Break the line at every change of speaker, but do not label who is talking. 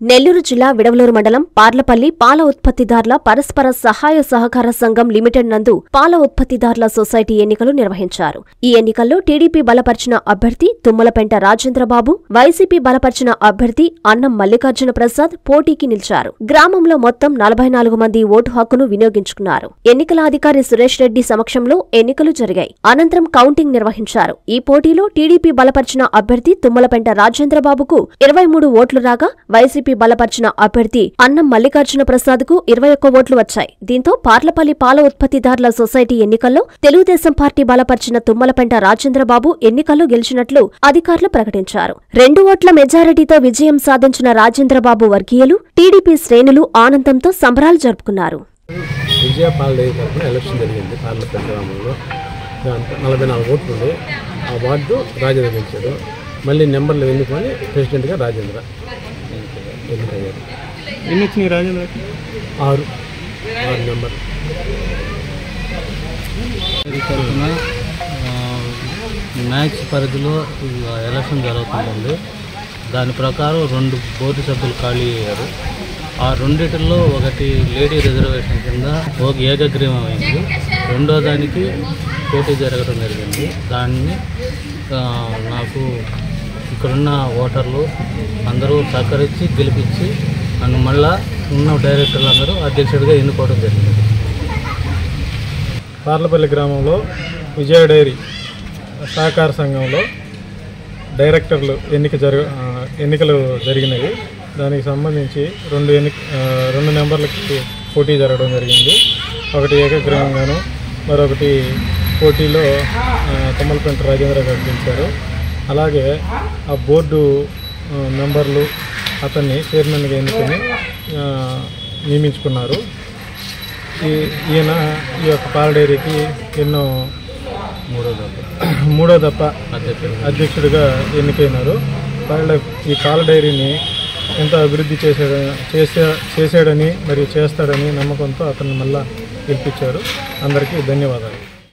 నెల్లూరు జిల్లా విడవలూరు మండలం పార్లపల్లి పాల ఉత్పత్తిదారుల పరస్పర సహాయ సహకార సంఘం లిమిటెడ్ నందు పాల ఉత్పత్తిదారుల సొసైటీ ఎన్నికలు నిర్వహించారు. ఈ ఎన్నికల్లో టీడీపీ బలపరిచిన అభ్యర్థి తుమ్మలపెంట రాజేంద్రబాబు వైసీపీ బలపరిచిన అభ్యర్థి అన్నం మల్లికార్జున ప్రసాద్ పోటీకి నిలిచారు. గ్రామంలో మొత్తం నలభై నాలుగు మంది ఓటు హక్కును వినియోగించుకున్నారు. ఎన్నికల అధికారి సురేష్ రెడ్డి సమక్షంలో ఎన్నికలు జరిగాయి. అనంతరం కౌంటింగ్ నిర్వహించారు. ఈ పోటీలో టీడీపీ బలపరిచిన అభ్యర్థి తుమ్మలపెంట రాజేంద్రబాబుకు ఇరవై మూడు ఓట్లు రాగా వైసీపీ బలపరిచిన అభ్యర్థి అన్నం మల్లికార్జున ప్రసాద్కు ఇరవై ఒక్క ఓట్లు వచ్చాయి. దీంతో పార్లపల్లి పాల ఉత్పత్తిదారుల సొసైటీ ఎన్నికల్లో తెలుగుదేశం పార్టీ బలపరిచిన తుమ్మలపెంట రాజేంద్రబాబు ఎన్నికల్లో గెలిచినట్లు అధికారులు ప్రకటించారు. రెండు ఓట్ల మెజారిటీతో విజయం సాధించిన రాజేంద్రబాబు వర్గీయులు టీడీపీ శ్రేణులు ఆనందంతో సంబరాలు జరుపుకున్నారు.
నలభై నాలుగు ఓట్లు ఉండే. ఆ వార్డు రాజేంద్ర గెలిచాడు. మళ్ళీ నెంబర్లు ఎన్నుకొని ప్రెసిడెంట్గా రాజేంద్ర. ఎన్నికయ్యారు
ఎన్ని వచ్చినాయి రాజేంద్రకి
ఆరు. ఆరు నెంబర్.
తరఫున మ్యాచ్ పరిధిలో ఎలక్షన్ జరుగుతుంది దాని ప్రకారం రెండు బోర్డు సభ్యులు ఖాళీ అయ్యారు. ఆ రెండిటిల్లో ఒకటి లేడీ రిజర్వేషన్ కింద ఒక ఏకగ్రీవం అయింది. రెండో దానికి పోటీ జరగడం జరిగింది. దాన్ని నాకు ఇక్కడున్న ఓటర్లు అందరూ సహకరించి గెలిపించి నన్ను మళ్ళా ఉన్న డైరెక్టర్లు అందరూ అధ్యక్షుడిగా ఎన్నుకోవడం జరిగింది.
పార్లపల్లి గ్రామంలో విజయ డైరీ సహకార సంఘంలో డైరెక్టర్లు ఎన్నిక జరగ ఎన్నికలు జరిగినవి. దానికి సంబంధించి రెండు ఎన్ని రెండు నెంబర్లకి పోటీ జరగడం జరిగింది. ఒకటి ఏకగ్రహంగాను మరొకటి పోటీలో ఆ, తమ్మలపెంట రాజేంద్ర గారు గెలిచారు. అలాగే ఆ బోర్డు మెంబర్లు అతన్ని చైర్మన్గా ఎన్నుకొని నియమించుకున్నారు. ఈ ఈయన ఈ యొక్క పాల డైరీకి ఎన్నో
మూడో దఫా.
మూడో దప్ప
అధ్యక్షుడు.
అధ్యక్షుడిగా ఎన్నికైనారు. వాళ్ళ ఈ పాల డైరీని ఎంతో అభివృద్ధి చేసాడ చేసే చేశాడని మరియు చేస్తాడని నమ్మకంతో అతన్ని మళ్ళా గెలిపించారు. అందరికీ ధన్యవాదాలు.